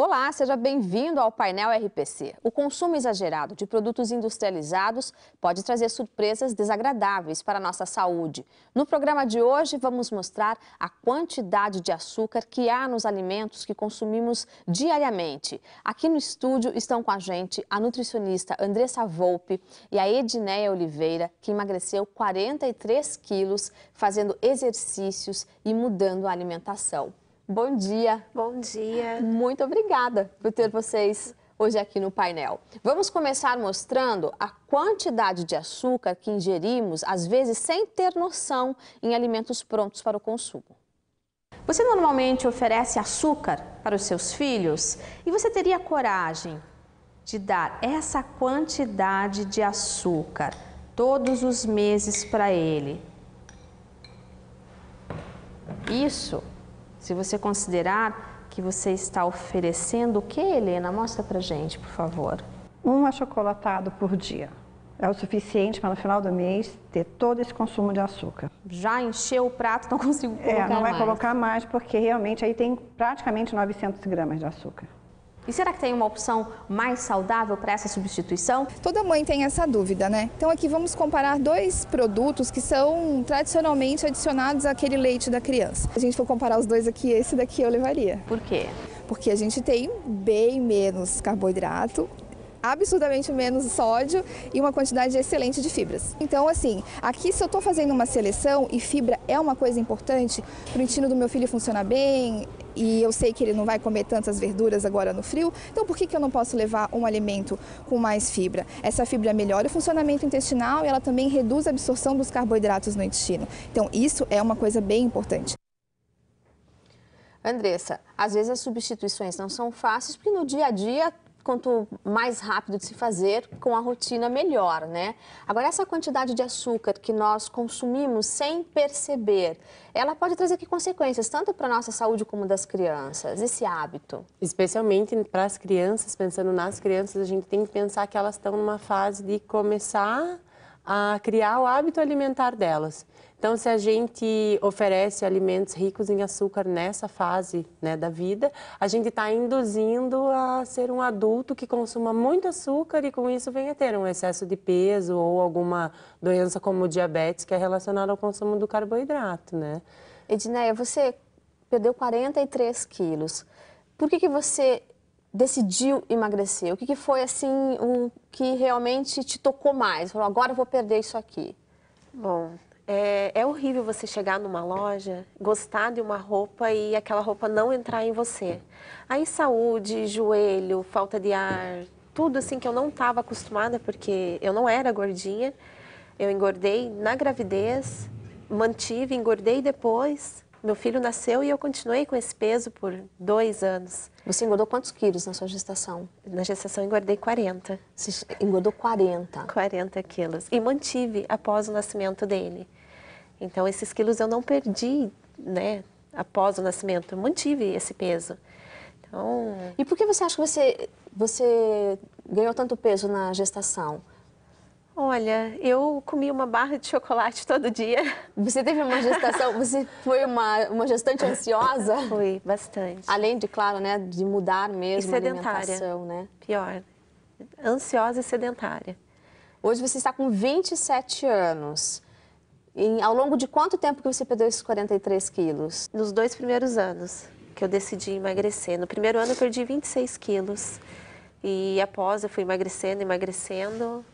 Olá, seja bem-vindo ao painel RPC. O consumo exagerado de produtos industrializados pode trazer surpresas desagradáveis para a nossa saúde. No programa de hoje, vamos mostrar a quantidade de açúcar que há nos alimentos que consumimos diariamente. Aqui no estúdio estão com a gente a nutricionista Andressa Volpe e a Edneia Oliveira, que emagreceu 43 quilos fazendo exercícios e mudando a alimentação. Bom dia. Bom dia. Muito obrigada por ter vocês hoje aqui no painel. Vamos começar mostrando a quantidade de açúcar que ingerimos, às vezes sem ter noção, em alimentos prontos para o consumo. Você normalmente oferece açúcar para os seus filhos e você teria coragem de dar essa quantidade de açúcar todos os meses para ele? Isso se você considerar que você está oferecendo o que, Helena? Mostra pra gente, por favor. Um achocolatado por dia. É o suficiente para no final do mês ter todo esse consumo de açúcar. Já encheu o prato, não consigo colocar mais. É, não vai mais. colocar mais porque realmente aí tem praticamente 900 gramas de açúcar. E será que tem uma opção mais saudável para essa substituição? Toda mãe tem essa dúvida, né? Então aqui vamos comparar dois produtos que são tradicionalmente adicionados àquele leite da criança. Se a gente for comparar os dois aqui, esse daqui eu levaria. Por quê? Porque a gente tem bem menos carboidrato, absurdamente menos sódio e uma quantidade excelente de fibras. Então, assim, aqui se eu estou fazendo uma seleção e fibra é uma coisa importante para o intestino do meu filho funcionar bem, e eu sei que ele não vai comer tantas verduras agora no frio, então por que, que eu não posso levar um alimento com mais fibra? Essa fibra melhora o funcionamento intestinal e ela também reduz a absorção dos carboidratos no intestino. Então isso é uma coisa bem importante. Andressa, às vezes as substituições não são fáceis porque no dia a dia quanto mais rápido de se fazer, com a rotina melhor, né? Agora, essa quantidade de açúcar que nós consumimos sem perceber, ela pode trazer que consequências, tanto para a nossa saúde como das crianças, esse hábito? Especialmente para as crianças, pensando nas crianças, a gente tem que pensar que elas estão numa fase de começar a criar o hábito alimentar delas. Então, se a gente oferece alimentos ricos em açúcar nessa fase né, da vida, a gente está induzindo a ser um adulto que consuma muito açúcar e com isso venha ter um excesso de peso ou alguma doença como diabetes que é relacionada ao consumo do carboidrato, né? Edneia, você perdeu 43 quilos. Por que, que você decidiu emagrecer? O que, que foi assim o que realmente te tocou mais? Falou, agora eu vou perder isso aqui. Bom, é, é, horrível você chegar numa loja, gostar de uma roupa e aquela roupa não entrar em você. Aí saúde, joelho, falta de ar, tudo assim que eu não estava acostumada porque eu não era gordinha. Eu engordei na gravidez, mantive, engordei depois. Meu filho nasceu e eu continuei com esse peso por dois anos. Você engordou quantos quilos na sua gestação? Na gestação engordei 40. Você engordou 40? 40 quilos. E mantive após o nascimento dele. Então, esses quilos eu não perdi, né, após o nascimento, eu mantive esse peso. Então... E por que você acha que você, você ganhou tanto peso na gestação? Olha, eu comi uma barra de chocolate todo dia. Você teve uma gestação, você foi uma, uma gestante ansiosa? Fui, bastante. Além de, claro, né, de mudar mesmo e sedentária. a alimentação, né? Pior, ansiosa e sedentária. Hoje você está com 27 anos. Em, ao longo de quanto tempo que você perdeu esses 43 quilos? Nos dois primeiros anos que eu decidi emagrecer. No primeiro ano eu perdi 26 quilos. E após eu fui emagrecendo, emagrecendo.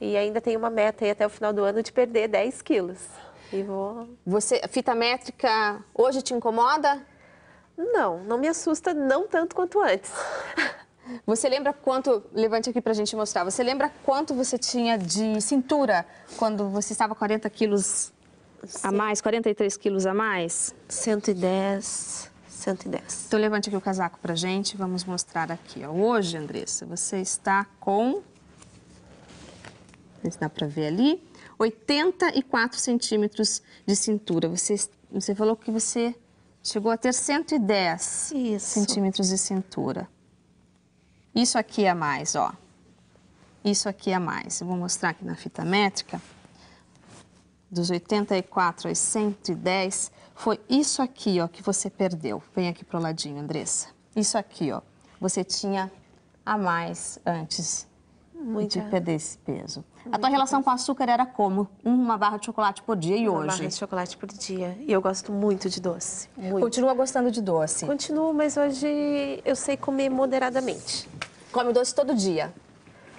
E ainda tenho uma meta aí até o final do ano de perder 10 quilos. E vou... Você, fita métrica hoje te incomoda? Não, não me assusta não tanto quanto antes. Você lembra quanto, levante aqui para a gente mostrar, você lembra quanto você tinha de cintura quando você estava 40 quilos a mais, 43 quilos a mais? 110, 110. Então levante aqui o casaco para a gente, vamos mostrar aqui. Ó. Hoje, Andressa, você está com, se dá para ver ali, 84 centímetros de cintura. Você, você falou que você chegou a ter 110 Isso. centímetros de cintura. Isso aqui é mais, ó. Isso aqui é mais. Eu vou mostrar aqui na fita métrica. Dos 84 aos 110, foi isso aqui, ó, que você perdeu. Vem aqui pro ladinho, Andressa. Isso aqui, ó. você tinha a mais antes Muita. de perder esse peso. A tua relação com o açúcar era como? Uma barra de chocolate por dia e Uma hoje? barra de chocolate por dia. E eu gosto muito de doce. Muito. Continua gostando de doce? Continuo, mas hoje eu sei comer moderadamente. Come doce todo dia?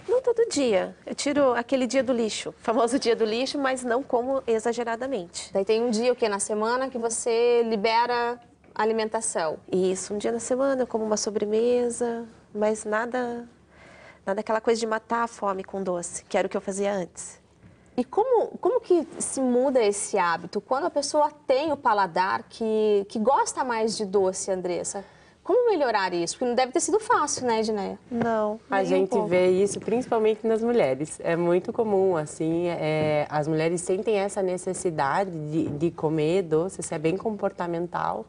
Não todo dia. Eu tiro aquele dia do lixo, famoso dia do lixo, mas não como exageradamente. Daí tem um dia, o que, na semana, que você libera a alimentação. E isso, um dia na semana eu como uma sobremesa, mas nada, nada aquela coisa de matar a fome com doce, que era o que eu fazia antes. E como, como que se muda esse hábito? Quando a pessoa tem o paladar que, que gosta mais de doce, Andressa, como melhorar isso? Porque não deve ter sido fácil, né, Edneia? Não. A um gente vê isso principalmente nas mulheres. É muito comum, assim, é, as mulheres sentem essa necessidade de, de comer doce, isso é bem comportamental.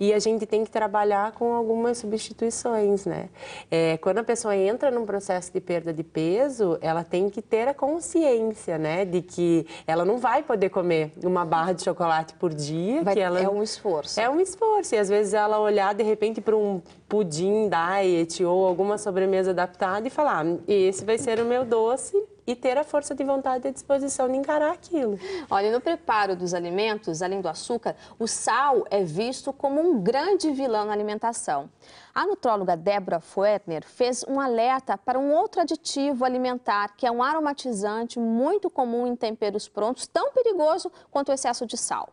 E a gente tem que trabalhar com algumas substituições, né? É, quando a pessoa entra num processo de perda de peso, ela tem que ter a consciência, né, de que ela não vai poder comer uma barra de chocolate por dia, Vai- que ela é um esforço. é um esforço. E às vezes ela olhar de repente para um pudim diet ou alguma sobremesa adaptada e falar: "Ah, esse vai ser o meu doce e ter a força de vontade e a disposição de encarar aquilo. Olha, no preparo dos alimentos, além do açúcar, o sal é visto como um grande vilão na alimentação. A nutróloga Débora Fuertner fez um alerta para um outro aditivo alimentar, que é um aromatizante muito comum em temperos prontos, tão perigoso quanto o excesso de sal.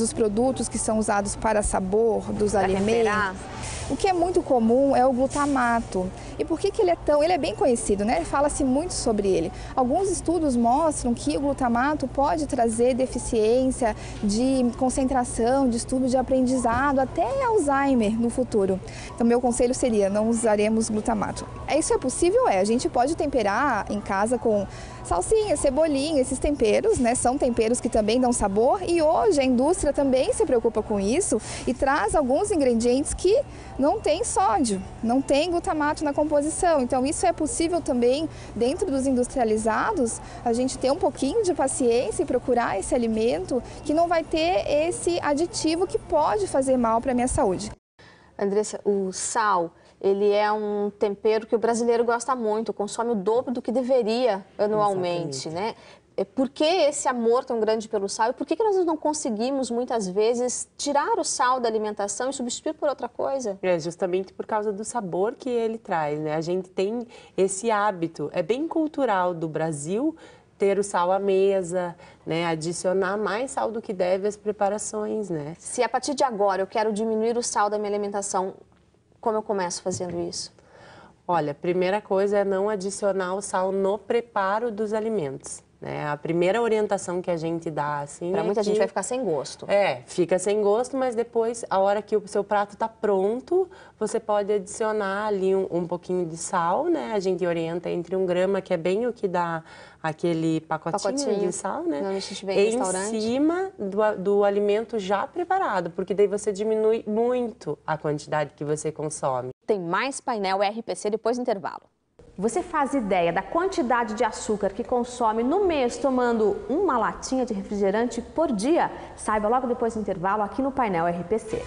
Os produtos que são usados para sabor dos Pra alimentos, temperar? O que é muito comum é o glutamato. E por que, que ele é tão. Ele é bem conhecido, né? Fala-se muito sobre ele. Alguns estudos mostram que o glutamato pode trazer deficiência de concentração, de estudo de aprendizado, até Alzheimer no futuro. Então, meu conselho seria: não usaremos glutamato. É, Isso é possível? É. A gente pode temperar em casa com salsinha, cebolinha, esses temperos, né? São temperos que também dão sabor e hoje a indústria também se preocupa com isso e traz alguns ingredientes que não tem sódio, não tem glutamato na composição. Então isso é possível também dentro dos industrializados, a gente ter um pouquinho de paciência e procurar esse alimento que não vai ter esse aditivo que pode fazer mal para a minha saúde. Andressa, o sal, ele é um tempero que o brasileiro gosta muito, consome o dobro do que deveria anualmente, né? É, Por que esse amor tão grande pelo sal e por que, que nós não conseguimos, muitas vezes, tirar o sal da alimentação e substituir por outra coisa? É justamente por causa do sabor que ele traz, né? A gente tem esse hábito, é bem cultural do Brasil ter o sal à mesa, né? Adicionar mais sal do que deve às preparações, né? Se a partir de agora eu quero diminuir o sal da minha alimentação, como eu começo fazendo isso? Olha, a primeira coisa é não adicionar o sal no preparo dos alimentos. Né? A primeira orientação que a gente dá, assim, Para é muita gente que- vai ficar sem gosto. É, fica sem gosto, mas depois, a hora que o seu prato está pronto, você pode adicionar ali um, um pouquinho de sal, né? A gente orienta entre um grama, que é bem o que dá aquele pacotinho, Pacotinho. de sal, né? Normalmente a gente vê em cima do, do alimento já preparado, porque daí você diminui muito a quantidade que você consome. Tem mais painel RPC depois do intervalo. Você faz ideia da quantidade de açúcar que consome no mês tomando uma latinha de refrigerante por dia? Saiba logo depois do intervalo aqui no painel RPC.